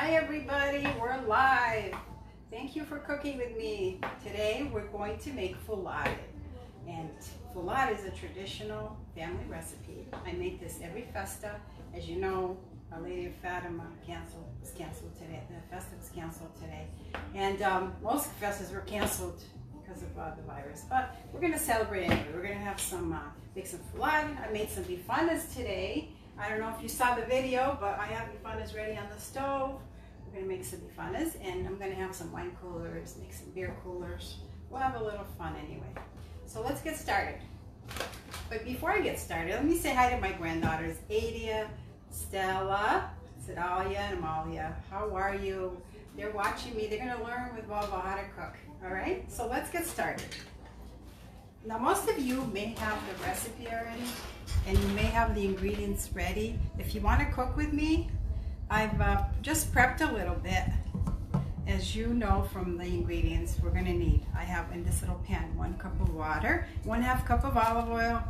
Hi everybody, we're live. Thank you for cooking with me. Today we're going to make folar. And folar is a traditional family recipe. I make this every festa. As you know, Our Lady of Fatima canceled, was canceled today. The festa was canceled today. And um, most festas were canceled because of uh, the virus. But we're going to celebrate anyway. We're going to have some, uh, make some folar. I made some bifanas today. I don't know if you saw the video, but I have bifanas ready on the stove. We're gonna make some bifanas and I'm gonna have some wine coolers, make some beer coolers. We'll have a little fun anyway. So let's get started. But before I get started, let me say hi to my granddaughters, Adia, Stella, Sedalia, and Amalia. How are you? They're watching me. They're gonna learn with Vava how to cook. All right, so let's get started. Now most of you may have the recipe already and you may have the ingredients ready. If you want to cook with me, I've uh, just prepped a little bit. As you know from the ingredients we're going to need, I have in this little pan one cup of water, one half cup of olive oil,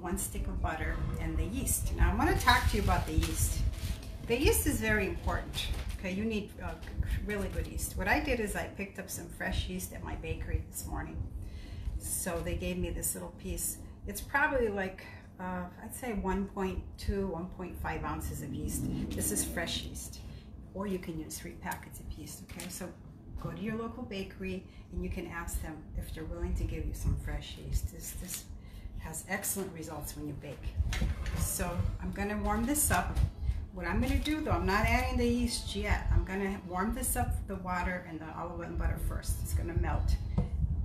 one stick of butter, and the yeast. Now I want to talk to you about the yeast. The yeast is very important. Okay, you need uh, really good yeast. What I did is I picked up some fresh yeast at my bakery this morning so they gave me this little piece. It's probably like, uh, I'd say 1.2, 1.5 ounces of yeast. This is fresh yeast. Or you can use three packets of yeast, okay? So go to your local bakery and you can ask them if they're willing to give you some fresh yeast. This, this has excellent results when you bake. So I'm gonna warm this up. What I'm gonna do though, I'm not adding the yeast yet. I'm gonna warm this up the water and the olive oil and butter first. It's gonna melt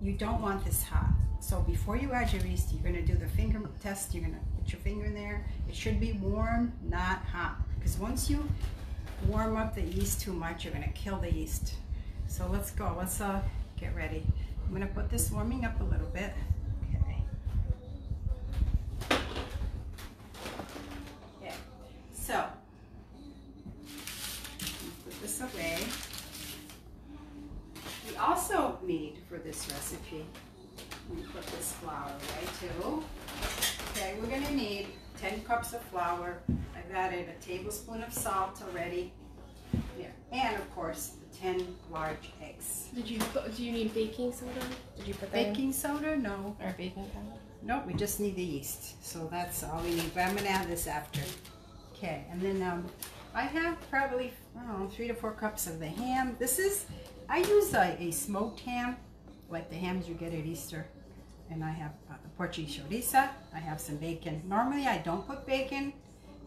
you don't want this hot. So before you add your yeast, you're gonna do the finger test. You're gonna put your finger in there. It should be warm, not hot. Because once you warm up the yeast too much, you're gonna kill the yeast. So let's go, let's uh, get ready. I'm gonna put this warming up a little bit. Tablespoon of salt already. Here. And of course, the 10 large eggs. Did you put, do you need baking soda? Did you put Baking in? soda? No. Or baking powder? No, we just need the yeast. So that's all we need. But I'm gonna add this after. Okay, and then um, I have probably, I don't know, three to four cups of the ham. This is I use a, a smoked ham, like the hams you get at Easter. And I have uh, chorizo. I have some bacon. Normally I don't put bacon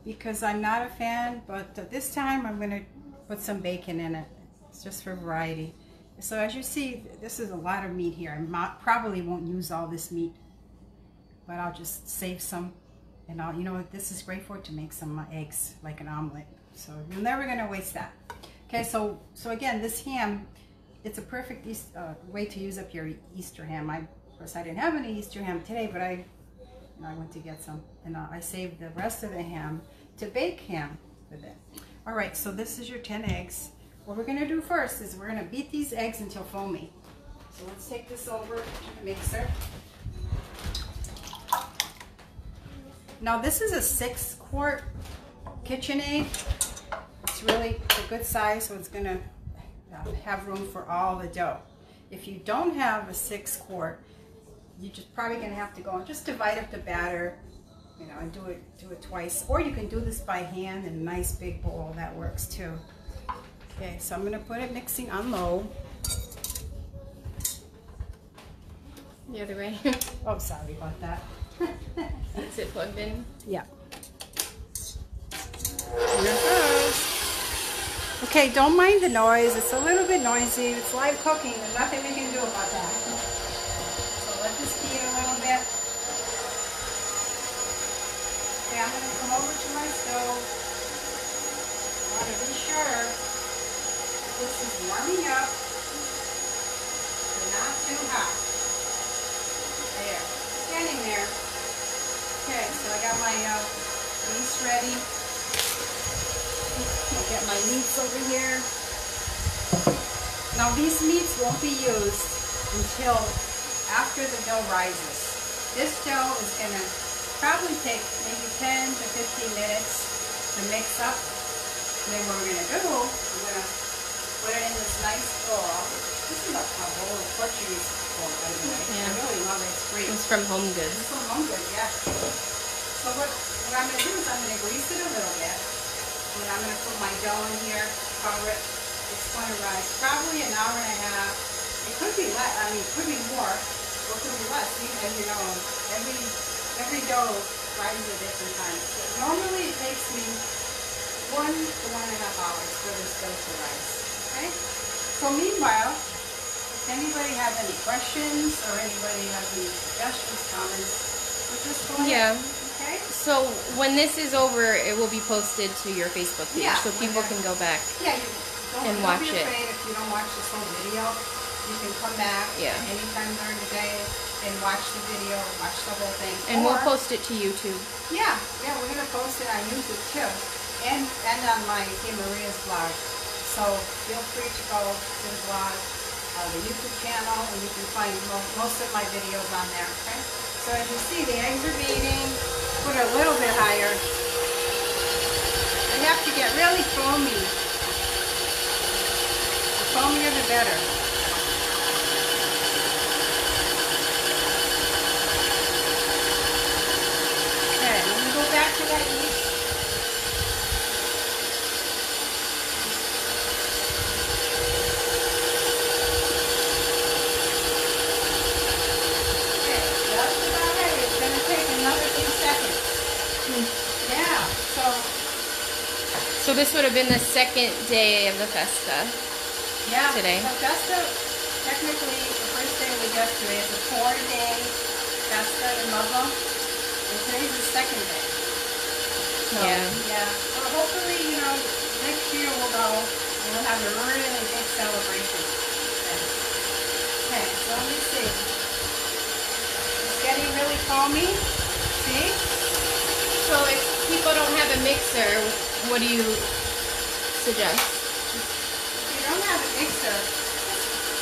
because I'm not a fan, but this time I'm gonna put some bacon in it. It's just for variety. So as you see, this is a lot of meat here. I probably won't use all this meat, but I'll just save some. And I'll, you know what, this is great for to make some uh, eggs, like an omelet. So you're never gonna waste that. Okay, so, so again, this ham, it's a perfect East, uh, way to use up your Easter ham. I, of course, I didn't have any Easter ham today, but I, you know, I went to get some, and uh, I saved the rest of the ham to bake ham with it. All right, so this is your 10 eggs. What we're gonna do first is we're gonna beat these eggs until foamy. So let's take this over to the mixer. Now this is a six quart KitchenAid. It's really a good size, so it's gonna uh, have room for all the dough. If you don't have a six quart, you're just probably gonna have to go and just divide up the batter, you know, and do it do it twice. Or you can do this by hand in a nice big bowl, that works too. Okay, so I'm gonna put it mixing on low. The other way. oh, sorry about that. Is it plugged in? Yeah. Okay, don't mind the noise. It's a little bit noisy. It's live cooking. There's nothing we can do about that. So let this heat a little bit. Okay, I'm going to come over to my stove. I want to be sure this is warming up but not too hot. There. Standing there. Okay, so I got my uh, yeast ready. I'll get my meats over here. Now these meats won't be used until after the dough rises. This dough is going to probably take maybe 10 to 15 minutes to mix up. And then what we're going to do, we're going to put it in this nice bowl. This is a, a bowl of Portuguese bowl, by the way. I Yeah. really love it. It's great. It's from Home It's from Home Goods, yeah. So what, what I'm gonna do is I'm gonna grease it a little bit. And I'm gonna put my dough in here, cover it. It's gonna rise probably an hour and a half. It could be less, I mean, it could be more, or it could be less. You- As you know, every, every dough rises at different times. But normally it takes me one to one and a half hours for this dough to rise, okay? So meanwhile, if anybody has any questions or anybody has any suggestions, comments, we'll just go ahead. Yeah. Okay? So when this is over, it will be posted to your Facebook page, Yeah, so people can go back. Yeah, you don't, And don't watch be it. afraid if you don't watch this whole video. You can come back Yeah. anytime during the day and watch the video, watch the whole thing. And we'll post it to YouTube. Yeah, yeah, we're gonna post it on YouTube too, and and on my Tia Maria's blog. So feel free to go to the blog, uh, the YouTube channel, and you can find mo- most of my videos on there. Okay. So as you see, the eggs are beating. Put it a little bit higher. They have to get really foamy. The foamier the better. Okay, let me go back to that yeast. Okay, that's about right. It's gonna take another few seconds. Yeah, so, So this would have been the second day of the festa. yeah. Today. So Festa, technically, the first day was yesterday. It's a four-day Festa in Muslim. And today's the second day. So, Yeah. Yeah. So hopefully, you know, next year we'll go and we'll have a really big celebration. Okay, so let me see. It's getting really foamy. See? So if people don't have a mixer, what do you suggest? If you don't have a mixer,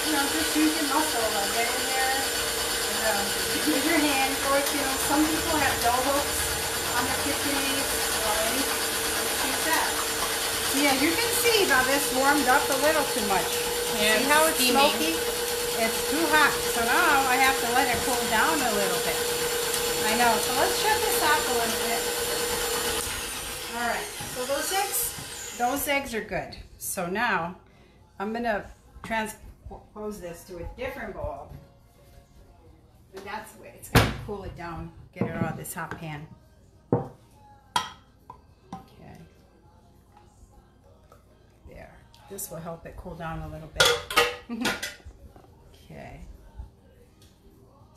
you know, just use your muscle. Like get in there and um, use your hand. Or, you know, some people have dough hooks on their KitchenAid. Or any, just that. Yeah, you can see how this warmed up a little too much. Yeah, see how it's steamy. smoky? It's too hot. So now I have to let it cool down a little bit. I know. So let's shut this off a little bit. All right. So those eggs, those eggs are good. So now I'm gonna transpose this to a different bowl. And that's the way it's gonna cool it down, get it out of this hot pan. Okay. There. This will help it cool down a little bit. okay.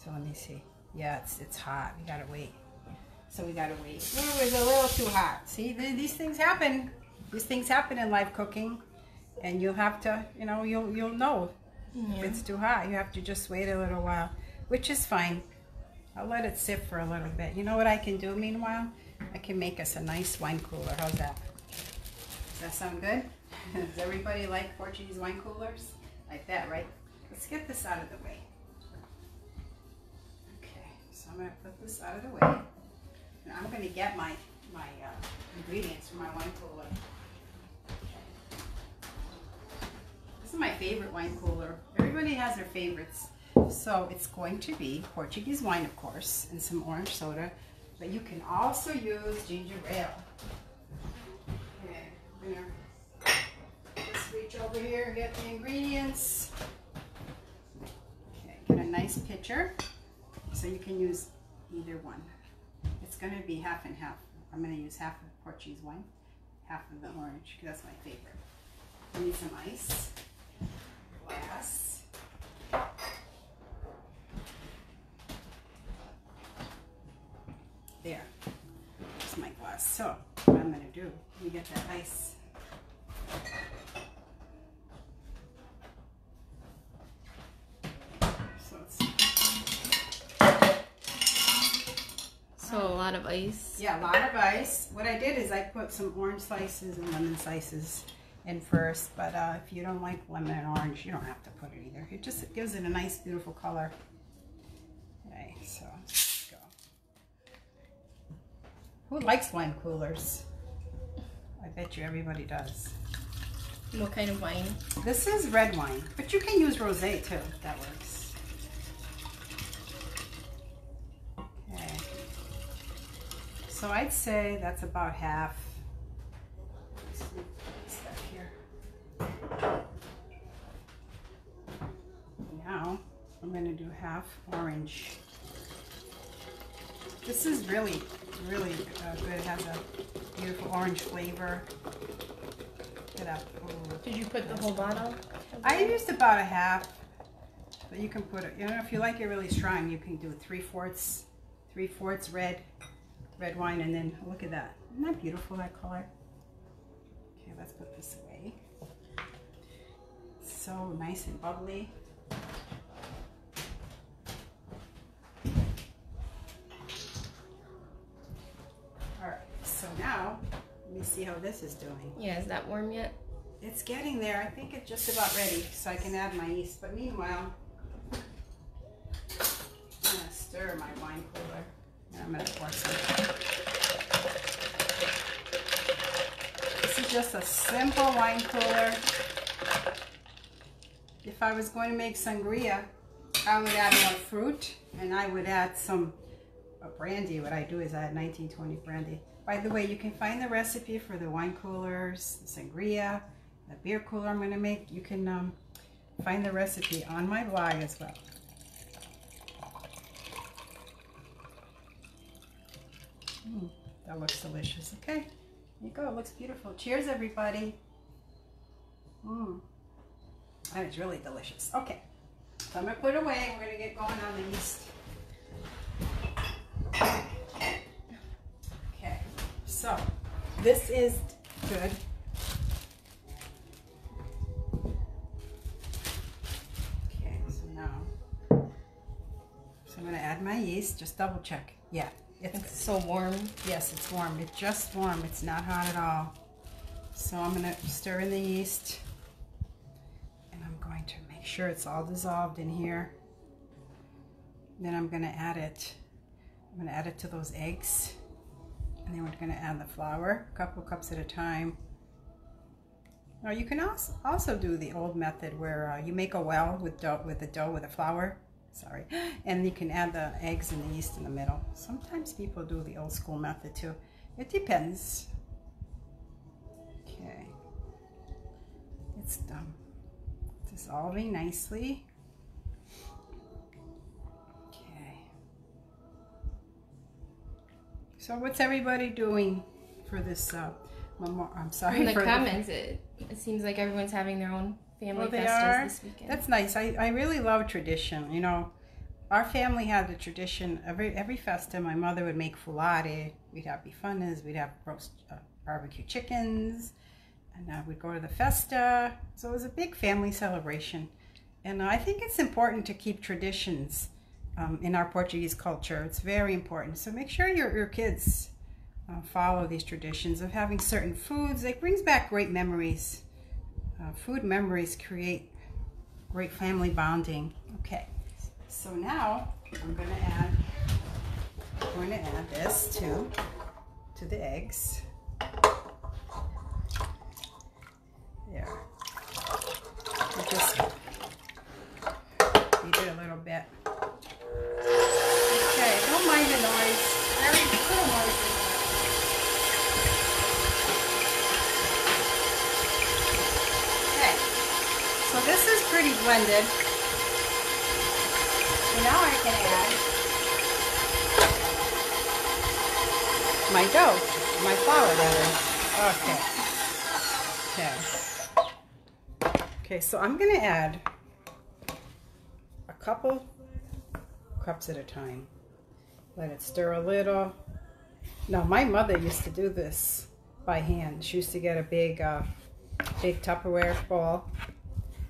So let me see. Yeah, it's it's hot. We gotta wait. So we gotta wait. It was a little too hot. See, th- these things happen. These things happen in live cooking, and you'll have to, you know, you'll you'll know if it's too hot. You have to just wait a little while, which is fine. I'll let it sit for a little bit. You know what I can do meanwhile? I can make us a nice wine cooler. How's that? Does that sound good? Does everybody like Portuguese wine coolers? Like that, right? Let's get this out of the way. Okay, so I'm gonna put this out of the way. And I'm gonna get my, my uh, ingredients for my wine cooler. This is my favorite wine cooler. Everybody has their favorites. So it's going to be Portuguese wine, of course, and some orange soda. But you can also use ginger ale. Okay, I'm gonna just reach over here and get the ingredients. Okay, get a nice pitcher. So you can use either one. It's gonna be half and half. I'm gonna use half of Portuguese wine, half of the orange, because that's my favorite. I need some ice, glass. There, that's my glass. So, what I'm gonna do, let me get that ice. So it's So a lot of ice. Yeah, a lot of ice. What I did is I put some orange slices and lemon slices in first, but uh, if you don't like lemon and orange, you don't have to put it either. It just gives it a nice, beautiful color. Okay, so. Who likes wine coolers? I bet you everybody does. What kind of wine? This is red wine, but you can use rosé too. That works. Okay. So I'd say that's about half. Now I'm going to do half orange. This is really, really uh, good. It has a beautiful orange flavor. Get up. Ooh. Did you put the whole bottle? I used about a half, but you can put it, you know, if you like it really strong, you can do three fourths, three fourths red, red wine, and then look at that. Isn't that beautiful, that color? Okay, let's put this away. So nice and bubbly. See how this is doing. Yeah, is that warm yet? It's getting there. I think it's just about ready, so I can add my yeast. But meanwhile, I'm gonna stir my wine cooler, and I'm gonna pour some. This is just a simple wine cooler. If I was going to make sangria, I would add more fruit, and I would add some brandy. What I do is I add 1920 brandy. By the way, you can find the recipe for the wine coolers, the sangria, the beer cooler I'm going to make. You can um, find the recipe on my blog as well. Mm, that looks delicious. Okay, there you go. It looks beautiful. Cheers, everybody. Mmm. That is really delicious. Okay, so I'm going to put it away. We're going to get going on the yeast. Okay, so this is good. Okay, so now, so I'm gonna add my yeast, just double check. Yeah, it's, It's so warm. yes, it's warm. It's just warm, it's not hot at all. So I'm gonna stir in the yeast and I'm going to make sure it's all dissolved in here. Then I'm gonna add it, I'm gonna add it to those eggs. And then we're gonna add the flour, a couple cups at a time. Now you can also also do the old method where uh, you make a well with dough with the dough with the flour. Sorry, and you can add the eggs and the yeast in the middle. Sometimes people do the old school method too. It depends. Okay, it's done. Dissolving nicely. So what's everybody doing for this? Uh, memo- I'm sorry In the comments, it, it seems like everyone's having their own family Well, they festivals this weekend. That's nice. I, I really love tradition. You know, our family had the tradition every every festa. My mother would make folar. We'd have bifanas. We'd have roast uh, barbecue chickens, and uh, we'd go to the festa. So it was a big family celebration, and I think it's important to keep traditions um, in our Portuguese culture. It's very important. So make sure your your kids uh, follow these traditions of having certain foods. It brings back great memories. Uh, food memories create great family bonding. Okay, so now I'm going to add. I'm going to add this to to the eggs. There. And just beat it a little bit. Okay, don't mind the noise. Very little noisy. Okay, so this is pretty blended. So now I can add my dough, my flour is. Okay. Okay. Okay, so I'm gonna add a couple cups at a time. Let it stir a little. Now my mother used to do this by hand. She used to get a big uh, big Tupperware bowl,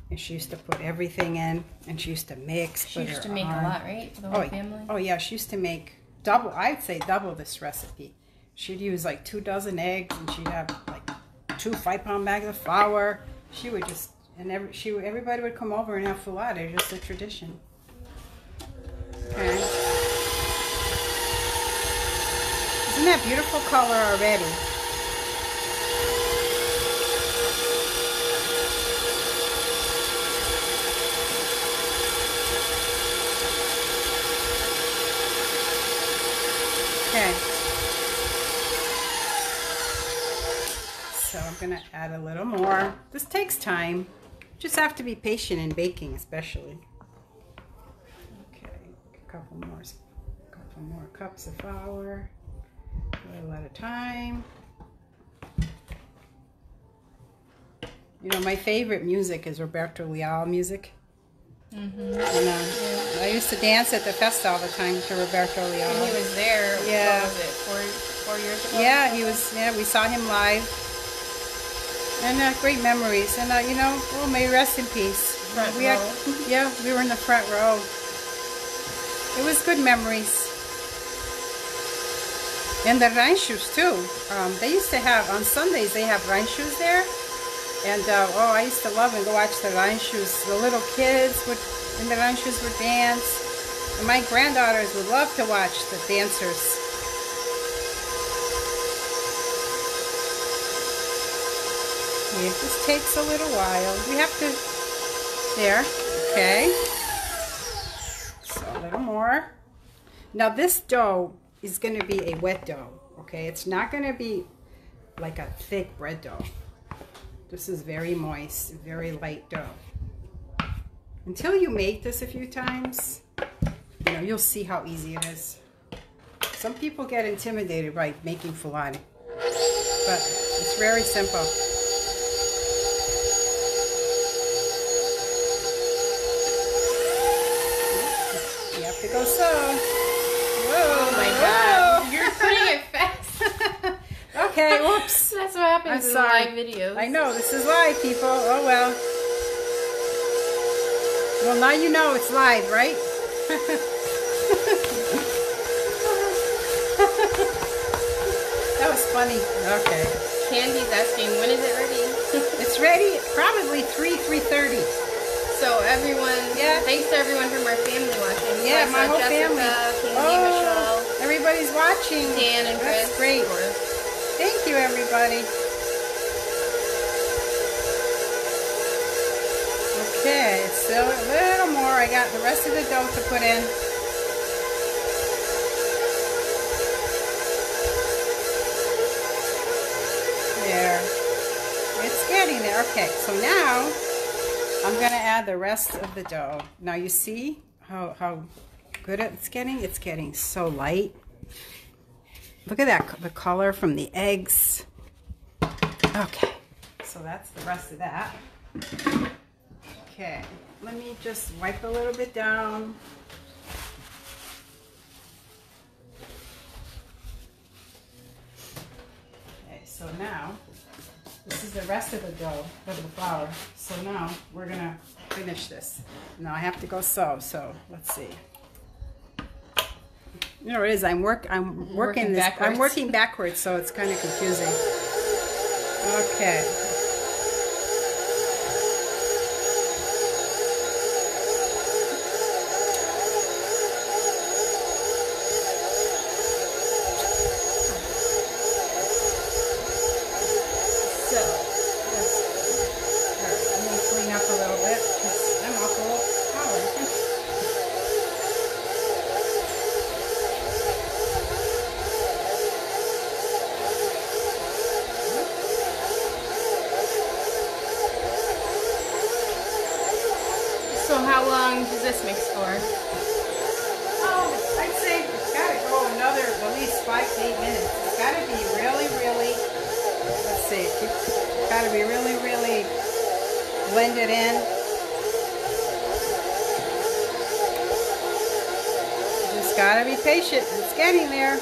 and she used to put everything in, and she used to mix. she used to make arm- a lot, right? For the Oh, whole y- family. oh yeah, she used to make double. I'd say double this recipe. She'd use like two dozen eggs, and she'd have like two five-pound bags of flour. She would just, and every, she everybody would come over and have folar. Just a tradition. Okay. Isn't that beautiful color already? Okay. So I'm gonna add a little more. This takes time. Just have to be patient in baking, especially. Okay, a couple more, a couple more cups of flour. A lot of time. You know, my favorite music is Roberto Leal music. Mm-hmm. And, uh, I used to dance at the fest all the time to Roberto Leal. And he was there. Yeah. What was it? Four, four years ago. Yeah, he was. Yeah, we saw him live, and uh, great memories. And uh, you know, oh, may he rest in peace. Front we row. yeah, we were in the front row. It was good memories. And the ranchos too. Um, they used to have on Sundays. They have ranchos there, and uh, oh, I used to love and go watch the ranchos. The little kids would and the ranchos would dance. And my granddaughters would love to watch the dancers. It just takes a little while. We have to, there, okay. So a little more. Now this dough is going to be a wet dough, okay? It's not going to be like a thick bread dough. This is very moist, very light dough. Until you make this a few times, you know, you'll see how easy it is. Some people get intimidated by making folar, but it's very simple. You have to go slow. Whoa, Oh my god. You're putting it fast. okay, whoops. That's what happens I'm in live videos. I know, this is live, people. Oh well. Well, now you know it's live, right? that was funny. Okay. Candy's asking, when is it ready? It's ready probably 3, 3.30. so everyone, Yeah. thanks to everyone from our family watching. Yeah, my whole Jessica, family. Candy, oh, Michelle, Oh, everybody's watching. Dan, and Chris. That's great. Thank you, everybody. Okay, still a little more. I got the rest of the dough to put in. There. It's getting there. Okay, so now I'm going to add the rest of the dough. Now you see how, how good it's getting? It's getting so light. Look at that, the color from the eggs. Okay, so that's the rest of that. Okay, let me just wipe a little bit down. Okay, so now, this is the rest of the dough, of the flour. So now, we're gonna finish this. Now I have to go sew, so let's see. You know it is, I'm work, I'm working, Working this, I'm working backwards, so it's kind of confusing. Okay. Long does this mix for? Oh, I'd say it's gotta go another at least five to eight minutes. It's gotta be really, really, let's see, it's gotta be really, really blended in. Just gotta be patient. It's getting there.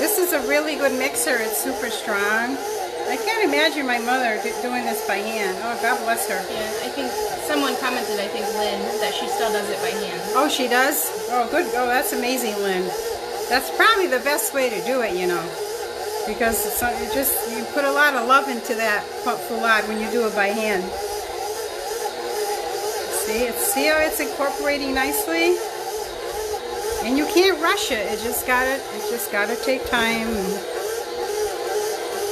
This is a really good mixer. It's super strong. I can't imagine my mother doing this by hand. Oh, God bless her. Yeah, I think someone commented, I think Lynn, that she still does it by hand. Oh, she does? Oh, good. Oh, that's amazing, Lynn. That's probably the best way to do it, you know. Because it's, uh, it just, you put a lot of love into that folar when you do it by hand. See, it's, see how it's incorporating nicely? And you can't rush it. It just gotta, it just gotta take time.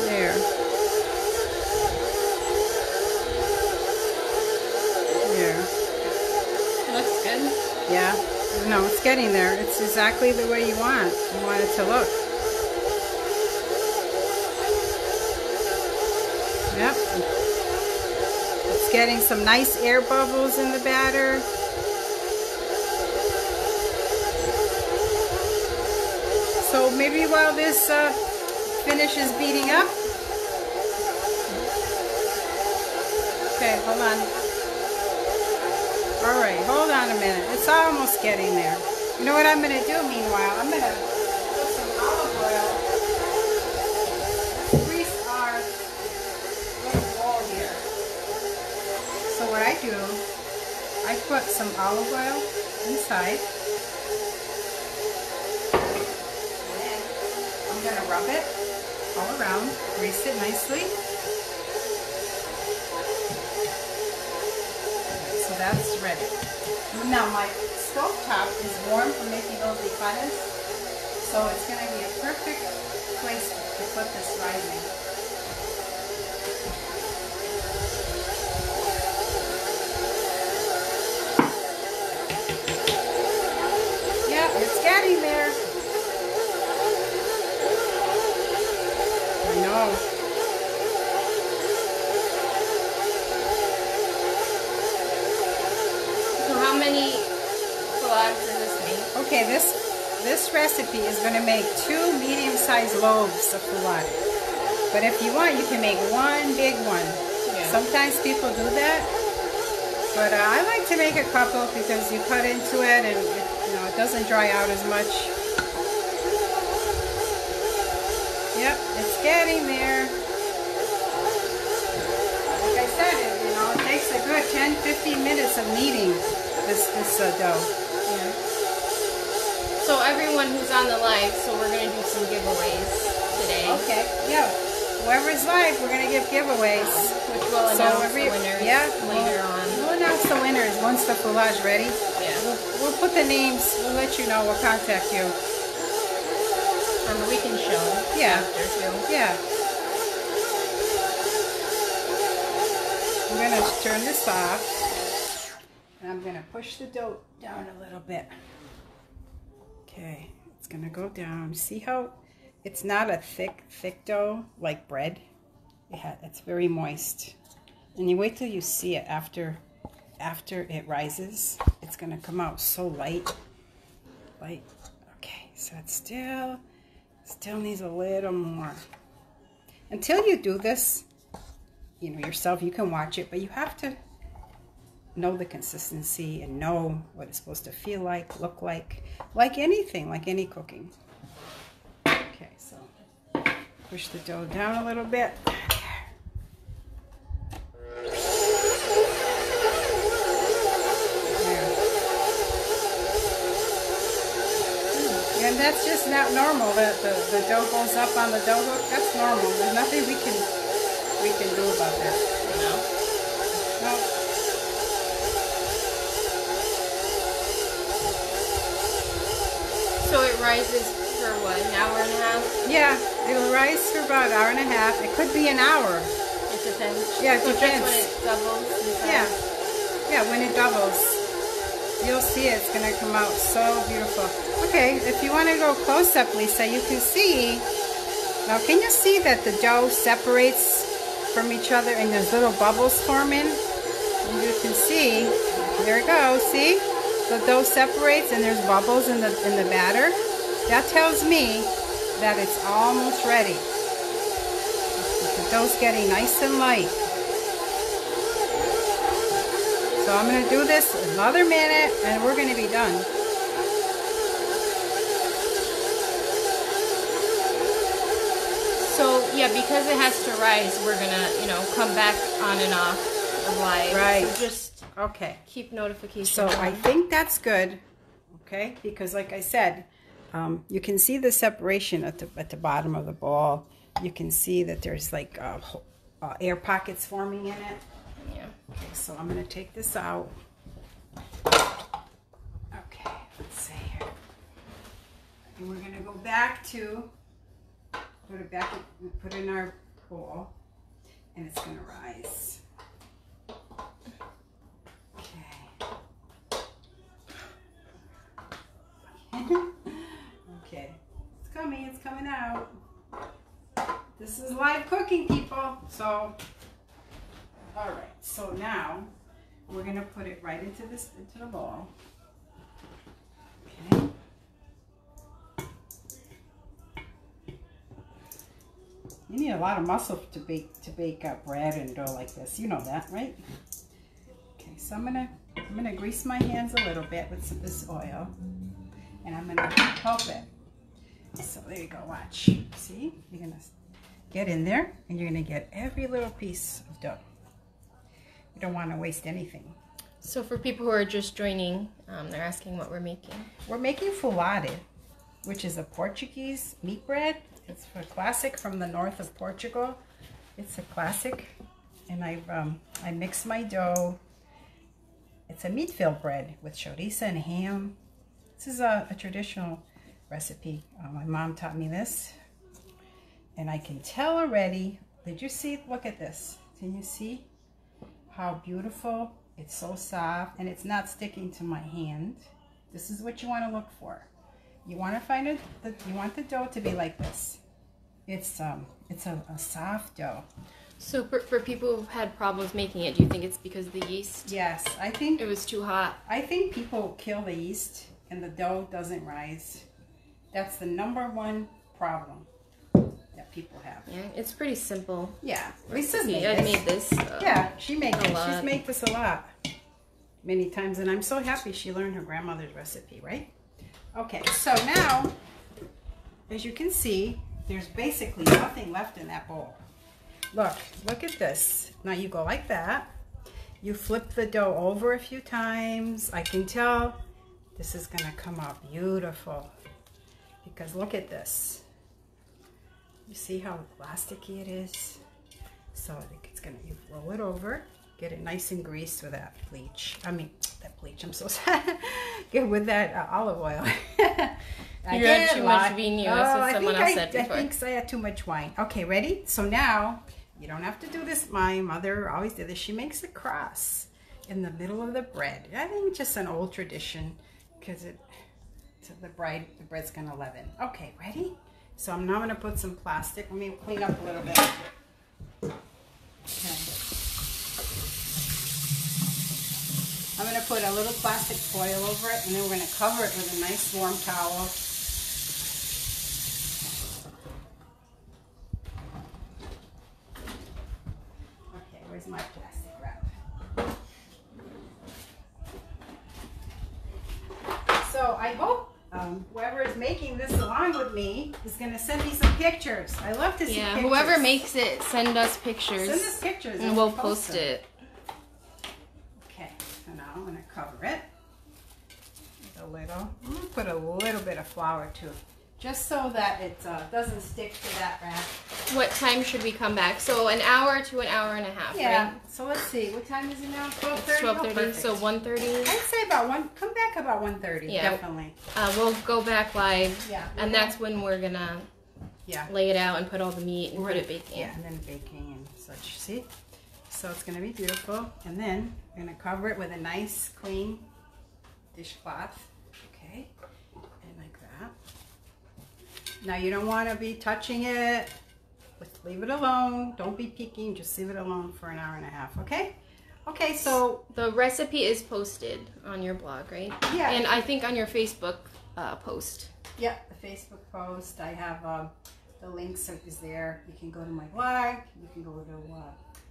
There. No, it's getting there. It's exactly the way you want. You want it to look. Yep. It's getting some nice air bubbles in the batter. So maybe while this uh, finishes beating up. Okay, hold on. All right, hold a minute. It's almost getting there. You know what I'm going to do meanwhile? I'm going to put some olive oil. Grease our little here. So what I do, I put some olive oil inside. And then I'm going to rub it all around, grease it nicely. That's ready. Now my stove top is warm for making those ricotta's, so it's going to be a perfect place to put this rising. Yeah, it's getting there. I know. Okay, this this recipe is going to make two medium-sized loaves of filet. But if you want, you can make one big one. Yeah. Sometimes people do that, but uh, I like to make a couple because you cut into it and it, you know it doesn't dry out as much. Yep, it's getting there. Like I said, it, you know, it takes a good 10-15 minutes of kneading this this uh, dough. So everyone who's on the live, so we're gonna do some giveaways today, Okay, yeah. Whoever's live, we're gonna give giveaways. which will So announce every- the winners yeah, later we'll- on. We'll announce the winners once the folar's ready. Yeah. We'll, we'll put the names. We'll let you know. We'll contact you. Um, on the weekend show. Yeah. After too. Yeah. I'm gonna turn this off, and I'm gonna push the dough down a little bit. Okay, gonna go down. See how it's not a thick, thick dough like bread. Yeah, it's very moist, and you wait till you see it after, after it rises. It's gonna come out so light, light. Okay, so it's still, still needs a little more. Until you do this, you know yourself, you can watch it, but you have to know the consistency and know what it's supposed to feel like, look like, like anything, like any cooking. Okay, so push the dough down a little bit. And that's just not normal. That the, the dough goes up on the dough hook. That's normal. There's nothing we can we can do about that. You know? No. It rises for what, an hour and a half? Yeah, it'll rise for about an hour and a half. It could be an hour. It depends. Yeah, it so depends. when it doubles. Yeah. Yeah, when it doubles. You'll see it's gonna come out so beautiful. Okay, if you wanna go close up, Lisa, you can see, now can you see that the dough separates from each other and there's little bubbles forming? And you can see, there it goes, see? The dough separates and there's bubbles in the, in the batter. That tells me that it's almost ready. The dough's getting nice and light. So I'm going to do this another minute and we're going to be done. So yeah, because it has to rise, we're gonna, you know, come back on and off of live. Right. So just Okay. keep notifications. So I think that's good. Okay. Because like I said, um, you can see the separation at the, at the bottom of the ball. You can see that there's like uh, uh, air pockets forming in it. Yeah. Okay, so I'm going to take this out. Okay, let's see here. And we're going to go back to, put it back, in- put in our bowl, and it's going to rise. Okay. okay, it's coming, it's coming out. This is live cooking, people, so All right, so now we're gonna put it right into this, into the bowl. Okay. You need a lot of muscle to bake to bake up bread and dough like this. You know that, right? Okay, so I'm gonna I'm gonna grease my hands a little bit with some, this oil, and I'm gonna help it. So there you go. Watch. See? You're gonna get in there, and you're gonna get every little piece of dough. You don't want to waste anything. So for people who are just joining, um, they're asking what we're making. We're making folhado, which is a Portuguese meat bread. It's a classic from the north of Portugal. It's a classic, and I um, I mix my dough. It's a meat-filled bread with chorizo and ham. This is a, a traditional recipe. Uh, my mom taught me this, and I can tell already. Did you see? Look at this. Can you see how beautiful? It's so soft, and it's not sticking to my hand. This is what you want to look for. You want to find it. The, you want the dough to be like this. It's um, it's a, a soft dough. So for, for people who've had problems making it, do you think it's because of the yeast? Yes, I think It was too hot. I think people kill the yeast and the dough doesn't rise. That's the number one problem that people have. Yeah, it's pretty simple. Yeah, Lisa's made I've this. made this. uh, Yeah, she made a this. She's made this a lot, many times, and I'm so happy she learned her grandmother's recipe. Right? Okay, so now, as you can see, there's basically nothing left in that bowl. Look, look at this. Now you go like that. You flip the dough over a few times. I can tell this is gonna come out beautiful because look at this. You see how plasticky it is? So I think it's gonna, you roll it over, get it nice and greased with that bleach. I mean, that bleach, I'm so sad. get with that uh, olive oil. I You had too much vino, what I think I. I think I had too much wine. Okay, ready? So now, you don't have to do this. My mother always did this. She makes a cross in the middle of the bread. I think just an old tradition because it, so the bread, the bread's gonna leaven. Okay, ready? So I'm now gonna put some plastic. Let me clean up a little bit. Okay. I'm gonna put a little plastic foil over it and then we're gonna cover it with a nice warm towel. Okay, where's my plastic wrap? So I hope um, whoever is making this along with me is gonna send me some pictures. I love to see Yeah, pictures. whoever makes it, send us pictures. Send us pictures and we'll post them. it. Okay, so now I'm gonna cover it with a little. I'm gonna put a little bit of flour too, just so that it uh, doesn't stick to that wrap. What time should we come back? So an hour to an hour and a half, Yeah. right? So let's see. What time is it now? Twelve thirty. twelve thirty. so one thirty. I'd say about one. Come back about one thirty. Yeah. Definitely. Uh, we'll go back live, Yeah. and that's when we're gonna Yeah. lay it out and put all the meat and We're put it baking. Yeah, and then baking and such. See? So it's gonna be beautiful. And then we're gonna cover it with a nice clean dishcloth. Okay. And like that. Now you don't wanna be touching it. Just leave it alone. Don't be peeking. Just leave it alone for an hour and a half. Okay? Okay, so The recipe is posted on your blog, right? yeah. And I think on your Facebook uh, post. Yeah, the Facebook post. I have um, the links is there. You can go to my blog. You can go to uh,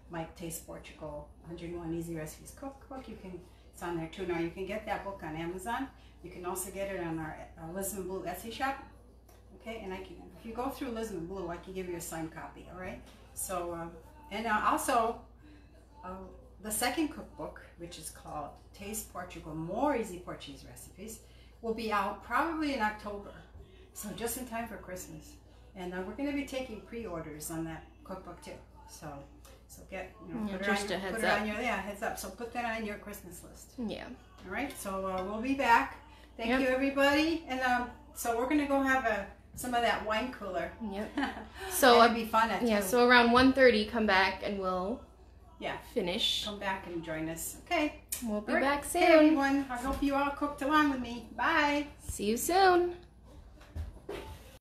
Mike Taste Portugal 101 Easy Recipes Cookbook. You can it's on there too. Now you can get that book on Amazon. You can also get it on our uh, Lisbon Blue Etsy shop. Okay, and I can if you go through Lisbon Blue, I can give you a signed copy. All right. So um, and uh, also uh, the second cookbook, which is called Taste Portugal: More Easy Portuguese Recipes, will be out probably in October. So just in time for Christmas. And uh, we're going to be taking pre-orders on that cookbook too. So so get you know Yeah, put, just it a on, heads put it up. on your yeah heads up. So put that on your Christmas list. Yeah. All right. So uh, we'll be back. Thank Yep. you everybody. And um, so we're going to go have a some of that wine cooler. Yep. So, it'll be fun at Yeah. So around 1.30, come back and we'll yeah, finish. come back and join us. Okay. We'll be right. back soon. Hey everyone. I hope you all cooked along with me. Bye. See you soon.